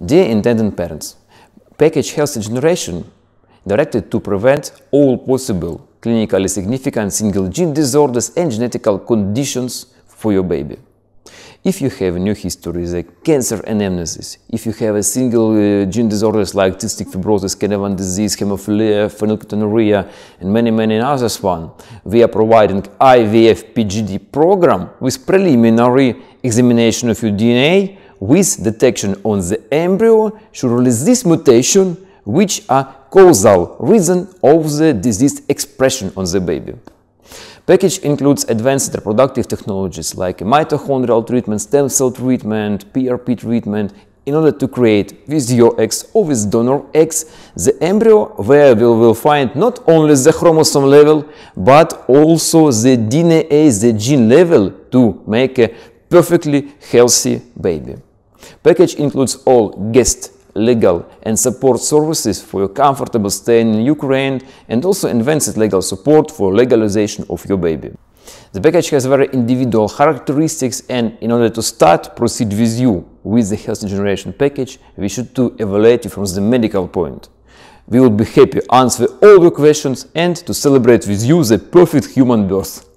Dear intended parents, package healthy generation directed to prevent all possible clinically significant single gene disorders and genetical conditions for your baby. If you have new history, like cancer anamnesis, if you have a single uh, gene disorders like cystic fibrosis, Canavan disease, hemophilia, phenylketonuria, and many, many others one, we are providing IVF PGD program with preliminary examination of your DNA with detection on the embryo should release this mutation which are causal reason of the disease expression on the baby. Package includes advanced reproductive technologies like mitochondrial treatment, stem cell treatment, PRP treatment, in order to create with your X or with donor X the embryo where we will find not only the chromosome level but also the DNA, the gene level to make a perfectly healthy baby. Package includes all guest legal and support services for your comfortable stay in Ukraine and also advanced legal support for legalization of your baby. The package has very individual characteristics and in order to start proceed with you with the health generation package, we should to evaluate you from the medical point. We will be happy to answer all your questions and to celebrate with you the perfect human birth.